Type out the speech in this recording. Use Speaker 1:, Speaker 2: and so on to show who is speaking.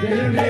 Speaker 1: दिल